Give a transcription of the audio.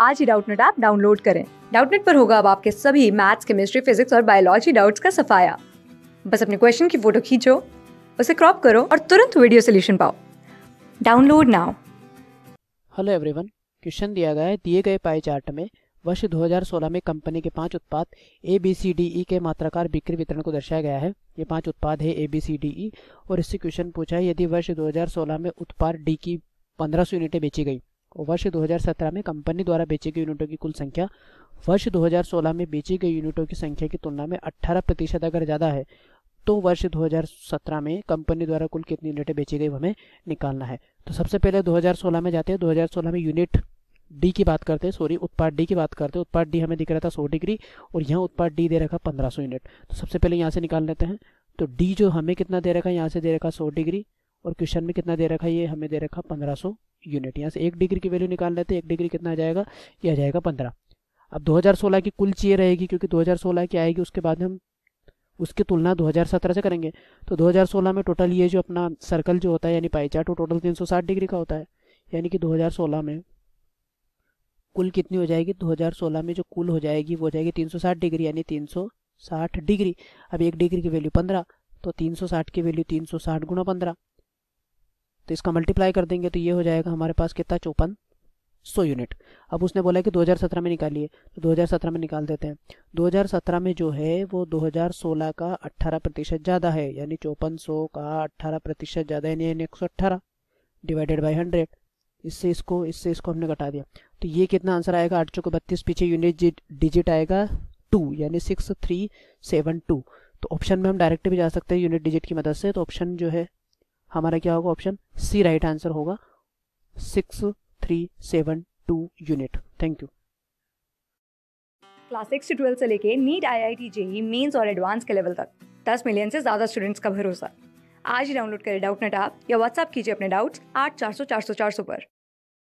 आज ही Doubtnut app download करें। डाउटनेट पर होगा अब आपके सभी मैथ्स, केमिस्ट्री, फिजिक्स और बायोलॉजी डाउट्स का सफाया। बस अपने क्वेश्चन की फ़ोटो खींचो, उसे क्रॉप करो और तुरंत वीडियो सोल्यूशन पाओ। Download now. Hello everyone, question दिया गया है दिए गए पाई चार्ट में वर्ष 2016 में कंपनी के पाँच उत्पाद A B C D E के मात्राकार बिक्री वितरण को दर्शाया गया है। ये पाँच उत्पाद है A B C D E और इससे क्वेश्चन पूछा है, यदि वर्ष 2016 में उत्पाद डी की 1500 यूनिटें बेची गई वर्ष 2017 में कंपनी द्वारा बेची गई यूनिटों की कुल संख्या, वर्ष 2016 में बेची गई यूनिटों की संख्या की तुलना में 18 प्रतिशत अगर ज़्यादा है तो वर्ष 2017 में कंपनी द्वारा कुल कितनी यूनिटें बेची गई हमें निकालना है। तो सबसे पहले 2016 में जाते हैं। 2016 में यूनिट डी की बात करते हैं, सॉरी, उत्पाद डी की बात करते हैं। उत्पाद डी हमें दिख रहा था सौ डिग्री और यहाँ उत्पाद डी दे रखा पंद्रह यूनिट। तो सबसे पहले यहाँ से निकाल लेते हैं। तो डी जो हमें कितना दे रखा है? यहाँ से दे रखा सौ डिग्री और क्वेश्चन में कितना दे रखा है? ये हमें दे रखा पंद्रह यूनिट यहाँ से एक डिग्री की वैल्यू निकाल लेते हैं, एक डिग्री कितना आ जाएगा? ये आ जाएगा पंद्रह। अब 2016 की कुल चाहिए रहेगी, क्योंकि 2016 की आएगी, उसके बाद हम उसकी तुलना 2017 से करेंगे। तो 2016 में टोटल ये जो अपना सर्कल जो होता है, यानी पाई चार्ट वो टोटल 360 डिग्री का होता है। यानी कि 2016 में कुल कितनी हो जाएगी? 2016 में जो कुल हो जाएगी, वो हो जाएगी 360 डिग्री यानी 360 डिग्री अब एक डिग्री की वैल्यू 15 तो 360 की वैल्यू 360 गुना पंद्रह। तो इसका मल्टीप्लाई कर देंगे तो ये हो जाएगा हमारे पास कितना? चौपन सौ यूनिट अब उसने बोला कि 2017 में निकालिए तो 2017 में निकाल देते हैं। 2017 में जो है, वो 2016 का 18 प्रतिशत ज़्यादा है, यानी चौपन सौ का 18 प्रतिशत ज़्यादा यानी एक सौ अट्ठारह डिवाइडेड बाई हंड्रेड इससे इसको इससे इसको हमने घटा दिया। तो ये कितना आंसर आएगा? आठ चौको बत्तीस, पीछे यूनिट डिजिट आएगा टू यानी सिक्स थ्री सेवन टू तो ऑप्शन में हम डायरेक्ट भी जा सकते हैं यूनिट डिजिट की मदद से। तो ऑप्शन जो है हमारा क्या होगा ऑप्शन सी राइट आंसर होगा। Six three seven two unit thank you class six से ट्वेल्थ से लेके NEET I I T JEE mains और एडवांस के लेवल तक। दस मिलियन से ज़्यादा स्टूडेंट्स का भरोसा। आज ही डाउनलोड करें डाउट नेट आप या व्हाट्सअप कीजिए अपने डाउट्स आठ चार सौ चार सौ चार सौ पर।